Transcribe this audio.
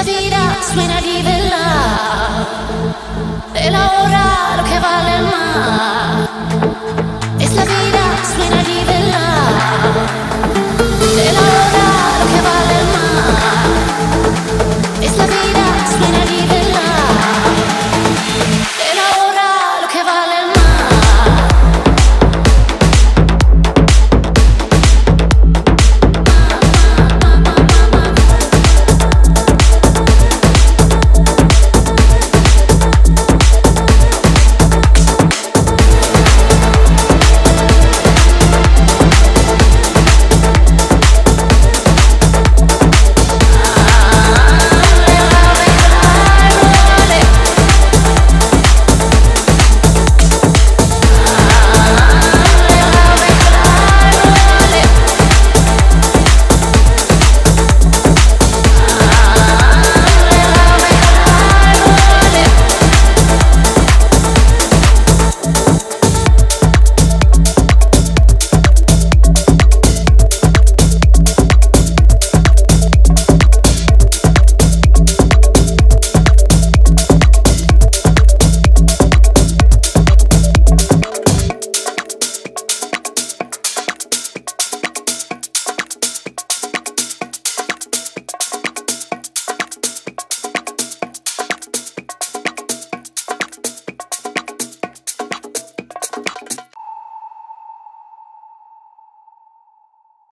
Nunca dirás when I give it love. El ahora lo que vale más.